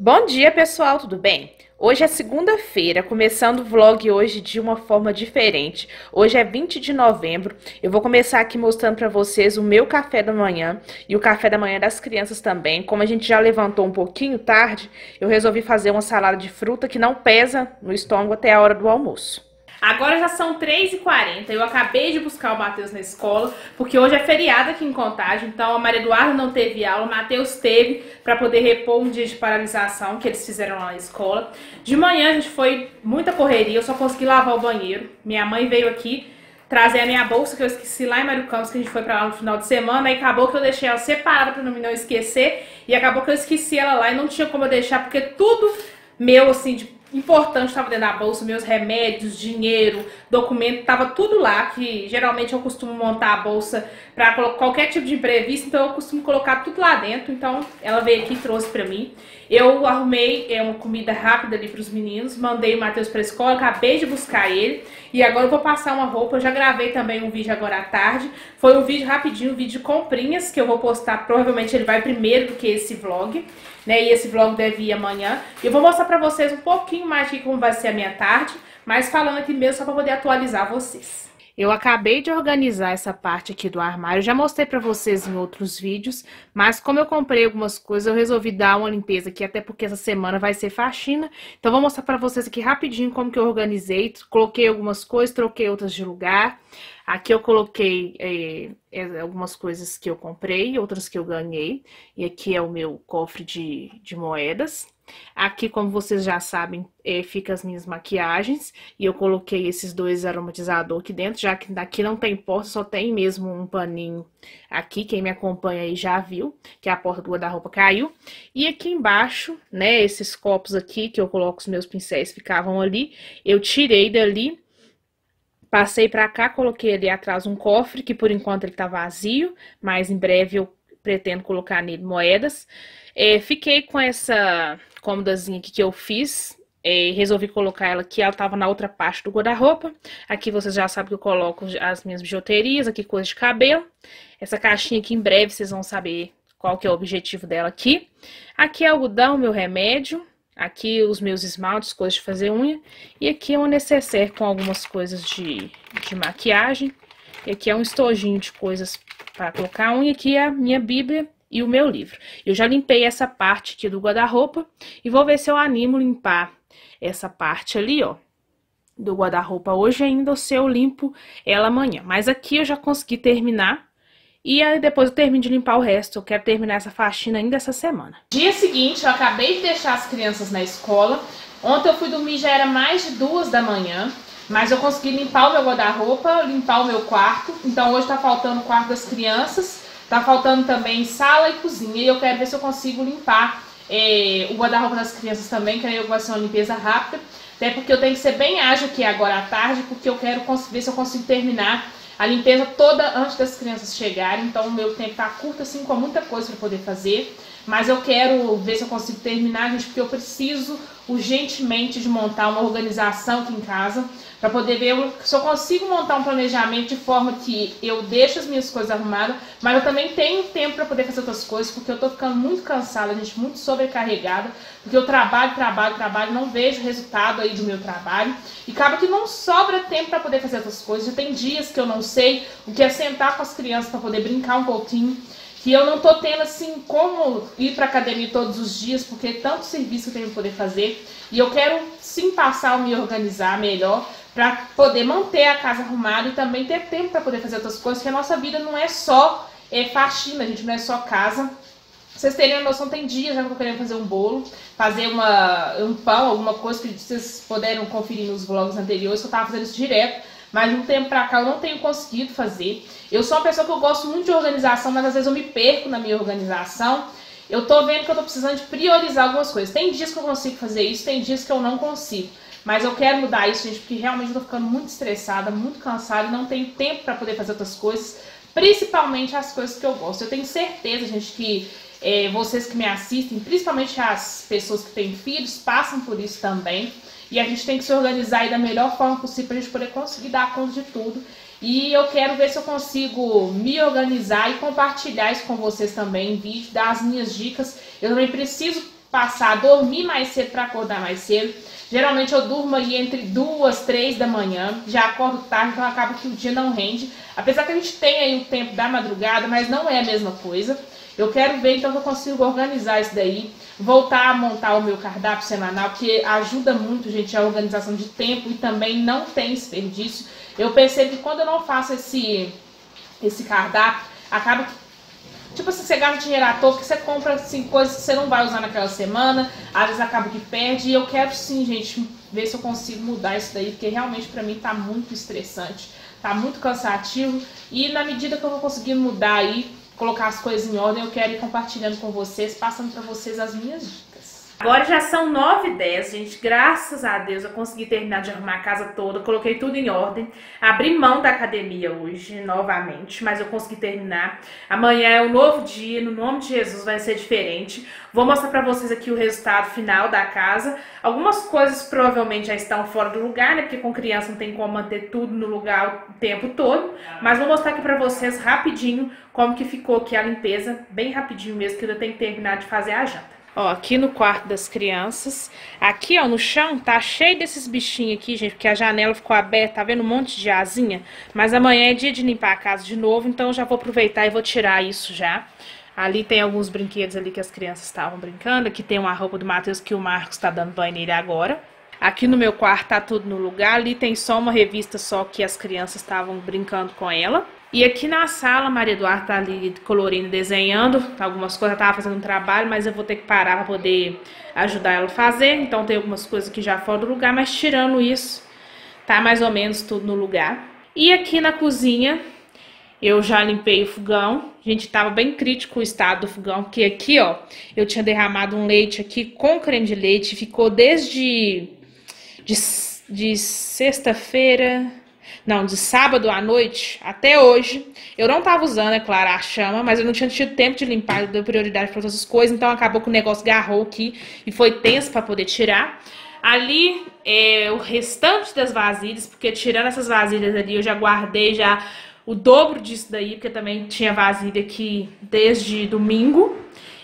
Bom dia, pessoal, tudo bem? Hoje é segunda-feira, começando o vlog hoje de uma forma diferente. Hoje é 20 de novembro. Eu vou começar aqui mostrando para vocês o meu café da manhã e o café da manhã das crianças também. Como a gente já levantou um pouquinho tarde, eu resolvi fazer uma salada de fruta que não pesa no estômago até a hora do almoço. Agora já são 3h40, eu acabei de buscar o Matheus na escola, porque hoje é feriado aqui em Contagem, então a Maria Eduarda não teve aula, o Matheus teve para poder repor um dia de paralisação que eles fizeram lá na escola. De manhã a gente foi muita correria, eu só consegui lavar o banheiro, minha mãe veio aqui trazer a minha bolsa que eu esqueci lá em Mário Campos, que a gente foi pra lá no final de semana, e acabou que eu deixei ela separada pra não me não esquecer, e acabou que eu esqueci ela lá e não tinha como eu deixar, porque tudo meu, assim, de importante estava dentro da bolsa, meus remédios, dinheiro, documento, estava tudo lá, que geralmente eu costumo montar a bolsa para qualquer tipo de imprevisto, então eu costumo colocar tudo lá dentro, então ela veio aqui e trouxe para mim. Eu arrumei é, uma comida rápida ali para os meninos, mandei o Matheus para escola, acabei de buscar ele e agora eu vou passar uma roupa. Eu já gravei também um vídeo agora à tarde. Foi um vídeo rapidinho, um vídeo de comprinhas que eu vou postar. Provavelmente ele vai primeiro do que esse vlog, né? E esse vlog deve ir amanhã. Eu vou mostrar para vocês um pouquinho mais de como vai ser a minha tarde, mas falando aqui mesmo só para poder atualizar vocês. Eu acabei de organizar essa parte aqui do armário, já mostrei para vocês em outros vídeos, mas como eu comprei algumas coisas, eu resolvi dar uma limpeza aqui, até porque essa semana vai ser faxina. Então, vou mostrar para vocês aqui rapidinho como que eu organizei, coloquei algumas coisas, troquei outras de lugar. Aqui eu coloquei é, é, algumas coisas que eu comprei, outras que eu ganhei, e aqui é o meu cofre de, de moedas. Aqui, como vocês já sabem, é, fica as minhas maquiagens. E eu coloquei esses dois aromatizadores aqui dentro, já que daqui não tem porta, só tem mesmo um paninho aqui. Quem me acompanha aí já viu que a porta do guarda-roupa caiu. E aqui embaixo, né, esses copos aqui que eu coloco os meus pincéis ficavam ali. Eu tirei dali Passei para cá, coloquei ali atrás um cofre, que por enquanto ele tá vazio, mas em breve eu pretendo colocar nele moedas. É, fiquei com essa cômodazinha aqui que eu fiz, é, resolvi colocar ela aqui, ela tava na outra parte do guarda-roupa. Aqui vocês já sabem que eu coloco as minhas bijuterias, aqui coisa de cabelo. Essa caixinha aqui em breve vocês vão saber qual que é o objetivo dela aqui. Aqui é algodão, meu remédio. Aqui os meus esmaltes, coisas de fazer unha. E aqui é um necessaire com algumas coisas de, de maquiagem. E aqui é um estojinho de coisas para colocar unha. Aqui é a minha bíblia e o meu livro. Eu já limpei essa parte aqui do guarda-roupa e vou ver se eu animo limpar essa parte ali, ó, do guarda-roupa hoje ainda ou se eu limpo ela amanhã. Mas aqui eu já consegui terminar e aí depois eu termino de limpar o resto. Eu quero terminar essa faxina ainda essa semana. Dia seguinte, eu acabei de deixar as crianças na escola. Ontem eu fui dormir, já era mais de duas da manhã. Mas eu consegui limpar o meu guarda-roupa, limpar o meu quarto. Então hoje tá faltando o quarto das crianças Tá faltando também sala e cozinha. E eu quero ver se eu consigo limpar é, o guarda-roupa das crianças também, que aí vai ser uma limpeza rápida. Até porque eu tenho que ser bem ágil aqui agora à tarde, porque eu quero ver se eu consigo terminar a limpeza toda antes das crianças chegarem. Então o meu tempo tá curto assim, com muita coisa para poder fazer. Mas eu quero ver se eu consigo terminar, gente, porque eu preciso urgentemente de montar uma organização aqui em casa para poder ver se eu consigo montar um planejamento de forma que eu deixo as minhas coisas arrumadas, mas eu também tenho tempo para poder fazer outras coisas, porque eu tô ficando muito cansada, gente, muito sobrecarregada, porque eu trabalho, trabalho, trabalho, não vejo resultado aí do meu trabalho, e acaba que não sobra tempo para poder fazer outras coisas. Já tem dias que eu não sei o que é sentar com as crianças para poder brincar um pouquinho que eu não tô tendo assim como ir para academia todos os dias, porque é tanto serviço que eu tenho que poder fazer, e eu quero sim passar a me organizar melhor para poder manter a casa arrumada e também ter tempo para poder fazer outras coisas, porque a nossa vida não é só é, faxina, a gente não é só casa. Vocês terem a noção, tem dias já que eu tô querendo fazer um bolo, fazer uma, um pão, alguma coisa que vocês puderam conferir nos vlogs anteriores, eu tava fazendo isso direto, mas de um tempo pra cá eu não tenho conseguido fazer. Eu sou uma pessoa que eu gosto muito de organização, mas às vezes eu me perco na minha organização. Eu tô vendo que eu tô precisando de priorizar algumas coisas. Tem dias que eu consigo fazer isso, tem dias que eu não consigo. Mas eu quero mudar isso, gente, porque realmente eu tô ficando muito estressada, muito cansada e não tenho tempo para poder fazer outras coisas, principalmente as coisas que eu gosto. Eu tenho certeza, gente, que é, vocês que me assistem, principalmente as pessoas que têm filhos, passam por isso também. E a gente tem que se organizar aí da melhor forma possível para a gente poder conseguir dar conta de tudo. E eu quero ver se eu consigo me organizar e compartilhar isso com vocês também em vídeo, dar as minhas dicas. Eu também preciso passar a dormir mais cedo para acordar mais cedo. Geralmente eu durmo aí entre duas, três da manhã, já acordo tarde, então acaba que o dia não rende. Apesar que a gente tem aí o tempo da madrugada, mas não é a mesma coisa. Eu quero ver então que eu consigo organizar isso daí, voltar a montar o meu cardápio semanal, que ajuda muito, gente, a organização de tempo e também não tem desperdício. Eu percebo que quando eu não faço esse, esse cardápio, acaba que Tipo assim, você gasta dinheiro à toa, porque você compra assim, coisas que você não vai usar naquela semana, às vezes acaba que perde. E eu quero sim, gente, ver se eu consigo mudar isso daí, porque realmente pra mim tá muito estressante, tá muito cansativo. E na medida que eu vou conseguindo mudar aí, colocar as coisas em ordem, eu quero ir compartilhando com vocês, passando para vocês as minhas. Agora já são 9 e 10, gente. Graças a Deus eu consegui terminar de arrumar a casa toda. Coloquei tudo em ordem. Abri mão da academia hoje, novamente, mas eu consegui terminar. Amanhã é um novo dia, no nome de Jesus vai ser diferente. Vou mostrar pra vocês aqui o resultado final da casa. Algumas coisas provavelmente já estão fora do lugar, né? Porque com criança não tem como manter tudo no lugar o tempo todo. Mas vou mostrar aqui pra vocês rapidinho como que ficou aqui a limpeza. Bem rapidinho mesmo, que eu tenho que terminar de fazer a janta. Ó, aqui no quarto das crianças. Aqui, ó, no chão, tá cheio desses bichinhos aqui, gente, porque a janela ficou aberta, tá vendo um monte de asinha? Mas amanhã é dia de limpar a casa de novo, então eu já vou aproveitar e vou tirar isso já. Ali tem alguns brinquedos ali que as crianças estavam brincando. Aqui tem uma roupa do Matheus que o Marcos tá dando banho nele agora. Aqui no meu quarto tá tudo no lugar. Ali tem só uma revista só que as crianças estavam brincando com ela. E aqui na sala, Maria Eduarda tá ali colorindo, desenhando. Algumas coisas ela tava fazendo um trabalho, mas eu vou ter que parar para poder ajudar ela a fazer. Então tem algumas coisas que já fora do lugar, mas tirando isso, tá mais ou menos tudo no lugar. E aqui na cozinha, eu já limpei o fogão. Gente, tava bem crítico o estado do fogão, porque aqui, ó, eu tinha derramado um leite aqui com creme de leite, ficou desde de, de sexta-feira, não, de sábado à noite até hoje. Eu não tava usando, é claro, a chama, mas eu não tinha tido tempo de limpar, eu dei prioridade para outras coisas, então acabou que o negócio garrou aqui e foi tenso para poder tirar. Ali é o restante das vasilhas, porque tirando essas vasilhas ali, eu já guardei já o dobro disso daí, porque também tinha vasilha aqui desde domingo.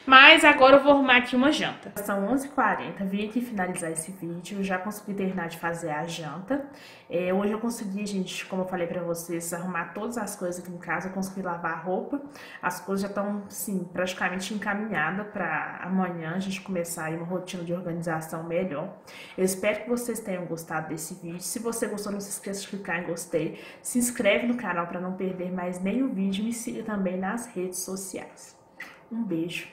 Mas agora eu vou arrumar aqui uma janta. São 11h40, vim aqui finalizar esse vídeo, já consegui terminar de fazer a janta. É, hoje eu consegui, gente, como eu falei pra vocês, arrumar todas as coisas aqui em casa, eu consegui lavar a roupa. As coisas já estão, sim, praticamente encaminhadas pra amanhã a gente começar aí uma rotina de organização melhor. Eu espero que vocês tenham gostado desse vídeo. Se você gostou, não se esqueça de clicar em gostei. Se inscreve no canal para não perder mais nenhum vídeo e me siga também nas redes sociais. Um beijo